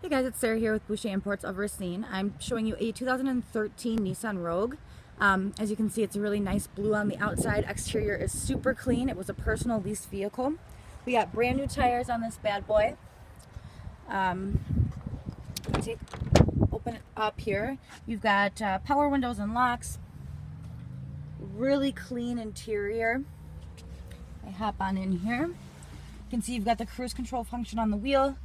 Hey guys, it's Sarah here with Boucher Imports of Racine. I'm showing you a 2013 Nissan Rogue. Um, as you can see, it's a really nice blue on the outside. Exterior is super clean. It was a personal lease vehicle. We got brand new tires on this bad boy. Um, take, open it up here. You've got uh, power windows and locks. Really clean interior. I hop on in here. You can see you've got the cruise control function on the wheel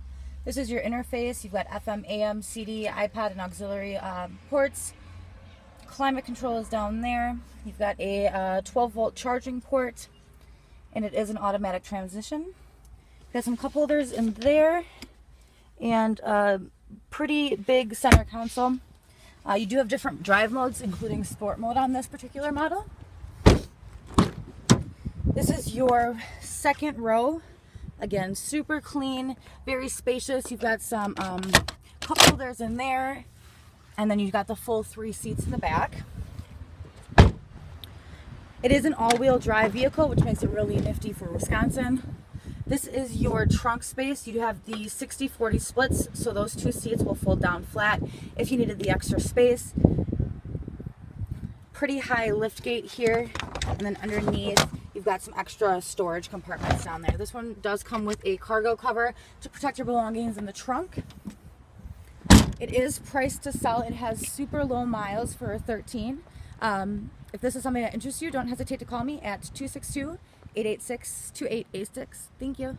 this is your interface. You've got FM, AM, CD, iPad, and auxiliary um, ports. Climate control is down there. You've got a uh, 12 volt charging port, and it is an automatic transmission. Got some cup holders in there, and a pretty big center console. Uh, you do have different drive modes, including sport mode on this particular model. This is your second row Again, super clean, very spacious. You've got some um, cup holders in there. And then you've got the full three seats in the back. It is an all-wheel drive vehicle, which makes it really nifty for Wisconsin. This is your trunk space. You have the 60-40 splits, so those two seats will fold down flat if you needed the extra space. Pretty high lift gate here, and then underneath You've got some extra storage compartments down there. This one does come with a cargo cover to protect your belongings in the trunk. It is priced to sell. It has super low miles for a 13. Um, if this is something that interests you, don't hesitate to call me at 262 886 2886. Thank you.